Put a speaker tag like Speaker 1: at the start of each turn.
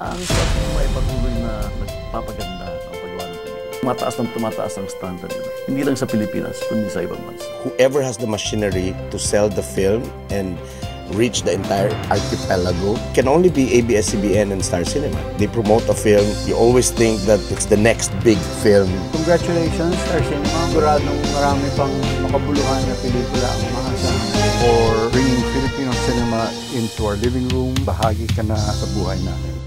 Speaker 1: ang Star Cinema ay patuloy na nagpapaganda ang paggawa ng pelikula. Tumataas ng tumataas ang standard nila. Hindi lang sa Pilipinas, kundi sa ibang bansa.
Speaker 2: whoever has the machinery to sell the film and reach the entire archipelago can only be ABS-CBN and Star Cinema. They promote a film, you always think that it's the next big film.
Speaker 3: Congratulations, Star Cinema. Siguradong marami pang makabuluhan na pelikula ang maasahan.
Speaker 4: for bringing Filipino cinema into our living room. Bahagi ka na sa buhay natin.